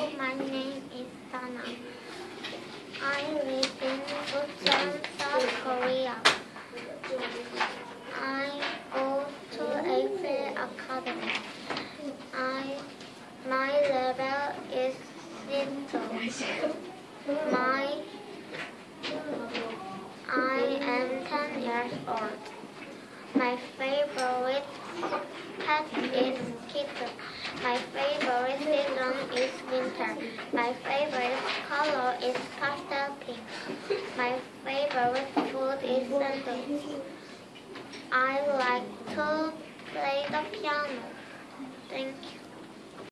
My name is Dana. I live in Bucheon, South Korea. I go to April Academy. I my level is simple. My I am 10 years old. My favorite pet is kitten. My favorite season is. My favorite color is pastel pink. My favorite food is sandwich. I like to play the piano.